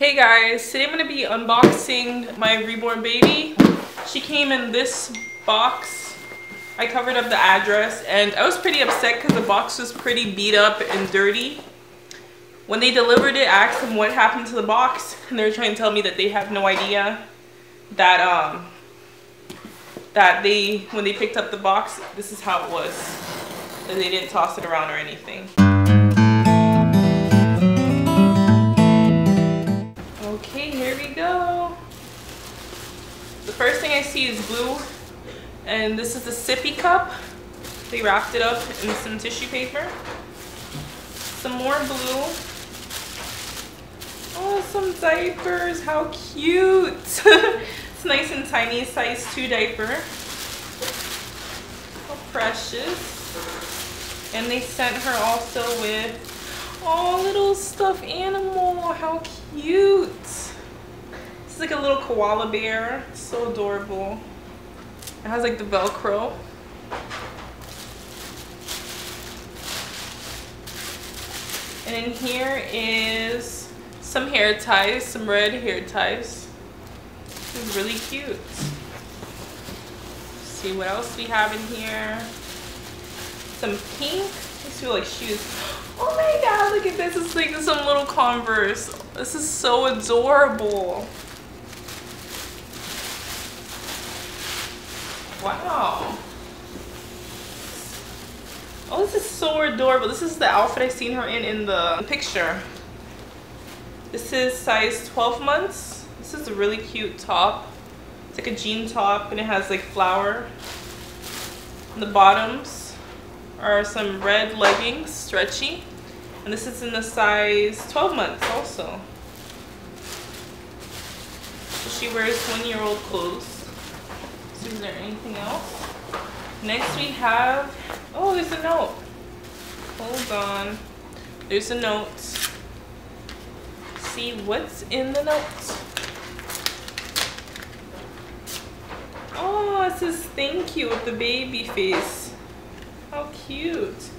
Hey guys, today I'm going to be unboxing my reborn baby. She came in this box. I covered up the address and I was pretty upset because the box was pretty beat up and dirty. When they delivered it, I asked them what happened to the box and they were trying to tell me that they have no idea that um that they when they picked up the box, this is how it was. That they didn't toss it around or anything. Okay, here we go. The first thing I see is blue, and this is a sippy cup. They wrapped it up in some tissue paper. Some more blue. Oh, some diapers, how cute. it's nice and tiny, size 2 diaper. How precious. And they sent her also with Oh, little stuffed animal. How cute. Is like a little koala bear. so adorable. It has like the Velcro. And in here is some hair ties, some red hair ties. This is really cute. Let's see what else we have in here. Some pink. These feel like shoes. Oh my god, look at this. It's like some little Converse. This is so adorable. Wow. Oh, this is so adorable. This is the outfit I seen her in in the picture. This is size 12 months. This is a really cute top. It's like a jean top and it has like flower. On the bottoms are some red leggings, stretchy. And this is in the size 12 months also. So she wears one-year-old clothes. So is there anything else? Next we have, oh, there's a note. Hold on. There's a note. See what's in the note. Oh, it says thank you with the baby face. How cute.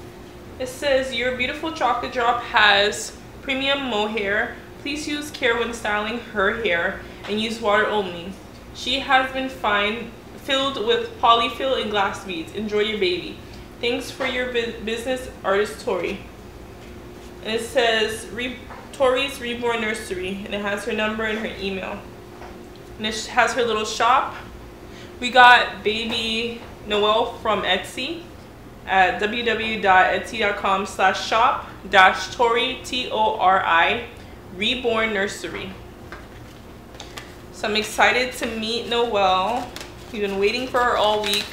It says, your beautiful chocolate drop has premium mohair. Please use care when styling her hair and use water only. She has been fine, filled with polyfill and glass beads. Enjoy your baby. Thanks for your business, artist Tori. And it says, Re Tori's Reborn Nursery. And it has her number and her email. And it has her little shop. We got baby Noel from Etsy at www.etsy.com slash shop dash Tori, T-O-R-I, Reborn Nursery. So I'm excited to meet Noelle. We've been waiting for her all week.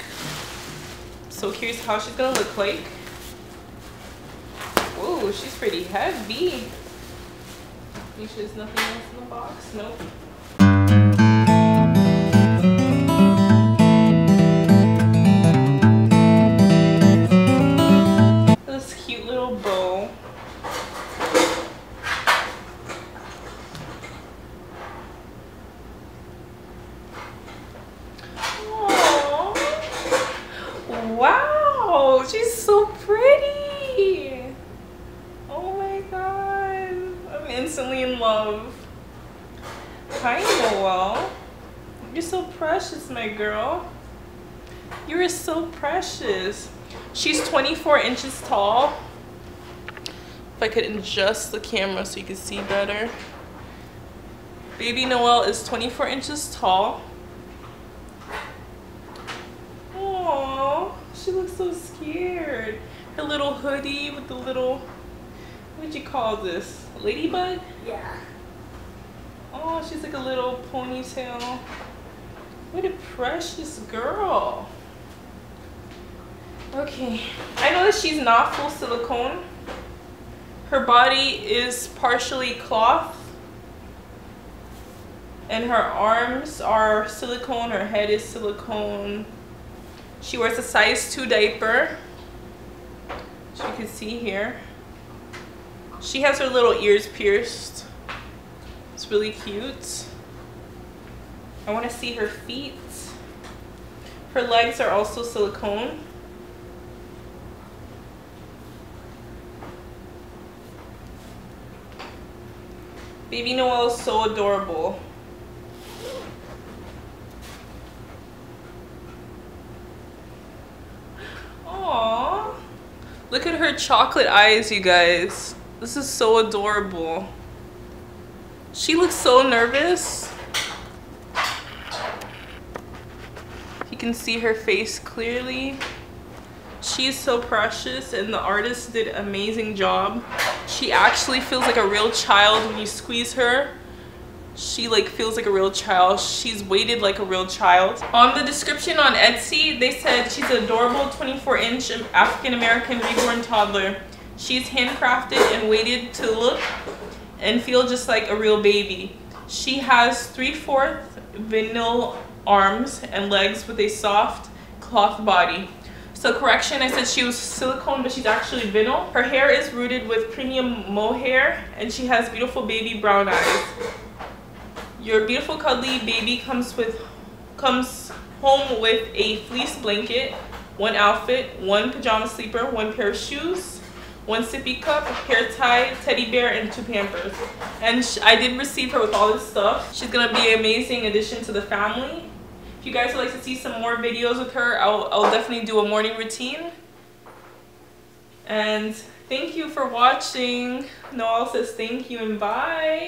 So curious how she's gonna look like. Whoa, she's pretty heavy. Make sure there's nothing else in the box. Nope. She's so pretty. Oh my god. I'm instantly in love. Hi, Noelle. You're so precious, my girl. You are so precious. She's 24 inches tall. If I could adjust the camera so you can see better. Baby Noel is 24 inches tall. she looks so scared. Her little hoodie with the little, what'd you call this? Ladybug? Yeah. Oh, she's like a little ponytail. What a precious girl. Okay, I know that she's not full silicone. Her body is partially cloth. And her arms are silicone, her head is silicone. She wears a size 2 diaper. As you can see here. She has her little ears pierced. It's really cute. I want to see her feet. Her legs are also silicone. Baby Noel is so adorable. Aww. Look at her chocolate eyes, you guys. This is so adorable. She looks so nervous. You can see her face clearly. She's so precious and the artist did an amazing job. She actually feels like a real child when you squeeze her. She like feels like a real child. She's weighted like a real child. On the description on Etsy, they said she's an adorable 24 inch African American reborn toddler. She's handcrafted and weighted to look and feel just like a real baby. She has 3 4 vinyl arms and legs with a soft cloth body. So correction, I said she was silicone, but she's actually vinyl. Her hair is rooted with premium mohair, and she has beautiful baby brown eyes. Your beautiful cuddly baby comes with comes home with a fleece blanket, one outfit, one pajama sleeper, one pair of shoes, one sippy cup, hair tie, teddy bear, and two pampers. And I did receive her with all this stuff. She's gonna be an amazing addition to the family. If you guys would like to see some more videos with her, I'll, I'll definitely do a morning routine. And thank you for watching. Noelle says thank you and bye.